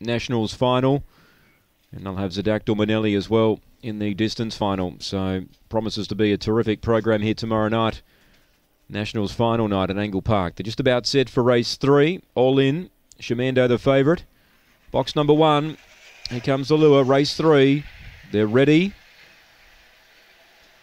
Nationals final. And they'll have Zadactyl Manelli as well in the distance final. So promises to be a terrific program here tomorrow night. Nationals final night at Angle Park. They're just about set for race three. All in. Shamando the favourite. Box number one. Here comes the lure. Race three. They're ready.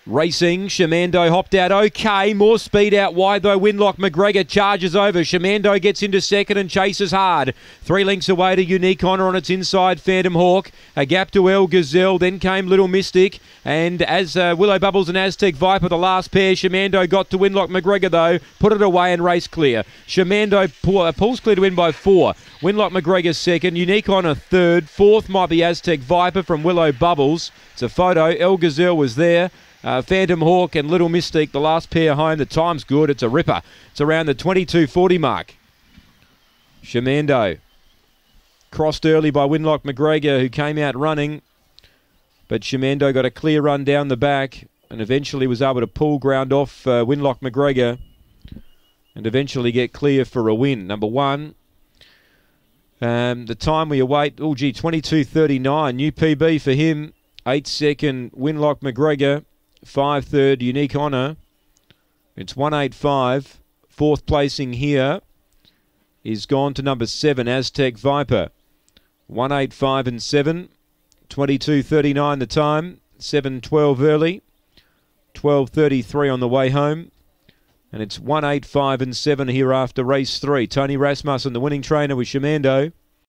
Racing, Shamando hopped out okay. More speed out wide though. Winlock McGregor charges over. Shamando gets into second and chases hard. Three lengths away to Unique Honor on its inside. Phantom Hawk. A gap to El Gazelle. Then came Little Mystic. And as uh, Willow Bubbles and Aztec Viper, the last pair, Shamando got to Winlock McGregor though. Put it away and race clear. Shamando pull, uh, pulls clear to win by four. Winlock McGregor second. Unique Honor third. Fourth might be Aztec Viper from Willow Bubbles. It's a photo. El Gazelle was there. Uh, Phantom Hawk and Little Mystique, the last pair home. The time's good. It's a ripper. It's around the 22.40 mark. Shamando crossed early by Winlock McGregor, who came out running. But Shamando got a clear run down the back and eventually was able to pull ground off uh, Winlock McGregor and eventually get clear for a win. Number one. Um, the time we await, oh gee, 22.39. New PB for him. Eight second Winlock McGregor. Five third, Unique Honor. It's 185. Fourth placing here is gone to number seven, Aztec Viper. 185 and 7. 22.39 the time. 7.12 early. 12.33 on the way home. And it's 185 and 7 here after race three. Tony Rasmussen, the winning trainer with Shamando.